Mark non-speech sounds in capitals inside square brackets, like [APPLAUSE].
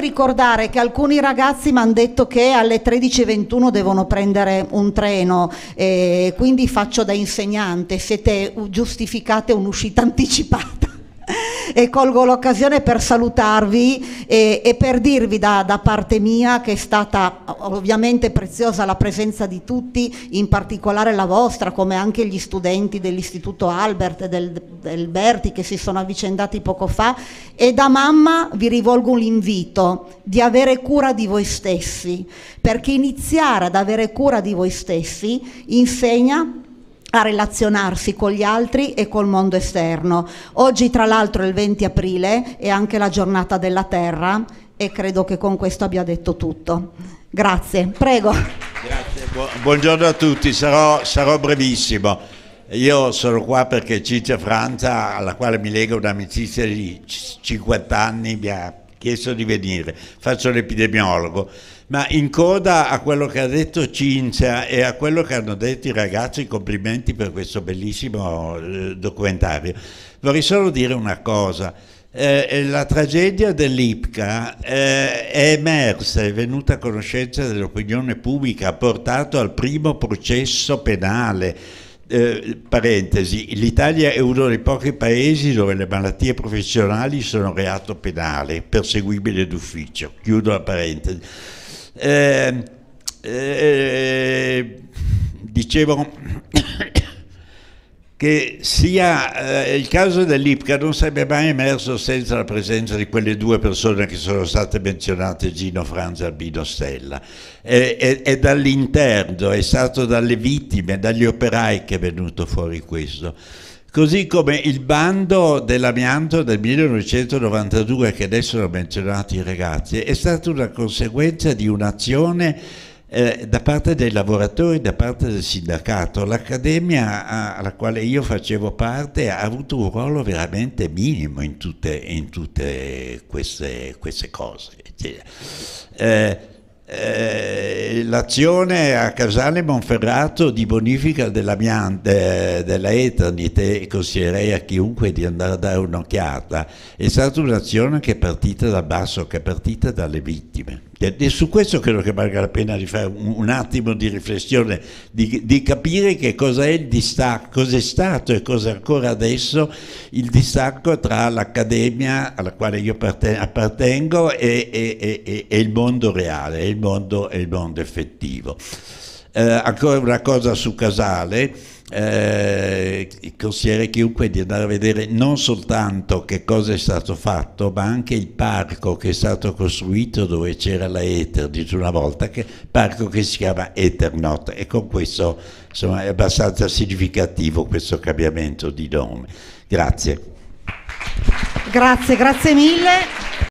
ricordare che alcuni ragazzi mi hanno detto che alle 13.21 devono prendere un treno, e quindi faccio da insegnante, siete giustificate un'uscita [LAUGHS] anticipata e colgo l'occasione per salutarvi e, e per dirvi da, da, parte mia che è stata ovviamente preziosa la presenza di tutti, in particolare la vostra, come anche gli studenti dell'Istituto Albert e del, del Berti che si sono avvicendati poco fa. E da mamma vi rivolgo l'invito di avere cura di voi stessi, perché iniziare ad avere cura di voi stessi insegna a relazionarsi con gli altri e col mondo esterno. Oggi tra l'altro è il 20 aprile è anche la giornata della Terra e credo che con questo abbia detto tutto. Grazie, prego. Grazie, buongiorno a tutti, sarò, sarò brevissimo. Io sono qua perché Ciccia Franza, alla quale mi lega un'amicizia di 50 anni, mi ha chiesto di venire. Faccio l'epidemiologo ma in coda a quello che ha detto Cincia e a quello che hanno detto i ragazzi, complimenti per questo bellissimo eh, documentario, vorrei solo dire una cosa. Eh la tragedia dell'IPCA eh, è emersa, è venuta a conoscenza dell'opinione pubblica, ha portato al primo processo penale. Eh, parentesi, l'Italia è uno dei pochi paesi dove le malattie professionali sono reato penale, perseguibile d'ufficio. Chiudo la parentesi. Eh, eh, dicevo che sia eh, il caso dell'IPCA non sarebbe mai emerso senza la presenza di quelle due persone che sono state menzionate, Gino Franza e Albino Stella. È, è, è dall'interno, è stato dalle vittime, dagli operai che è venuto fuori questo. Così come il bando dell'amianto del 1992, che adesso hanno menzionato i ragazzi, è stata una conseguenza di un'azione eh, da parte dei lavoratori, da parte del sindacato. L'Accademia alla quale io facevo parte ha avuto un ruolo veramente minimo in tutte, in tutte queste, queste, cose. Eh, eh, l'azione a Casale Monferrato di bonifica della, de, della Eternit consiglierei a chiunque di andare a dare un'occhiata è stata un'azione che è partita da basso, che è partita dalle vittime e su questo credo che valga la pena di fare un, attimo di riflessione, di, di capire che cosa è il distacco, cosa è stato e cosa ancora adesso il distacco tra l'accademia alla quale io appartengo e, e, e, e il mondo reale, il mondo, il mondo effettivo. Eh, ancora una cosa su Casale eh, consigliere chiunque di andare a vedere non soltanto che cosa è stato fatto, ma anche il parco che è stato costruito dove c'era la Ether di una volta, che, parco che si chiama Eternot e con questo insomma, è abbastanza significativo questo cambiamento di nome. Grazie. Grazie, grazie mille.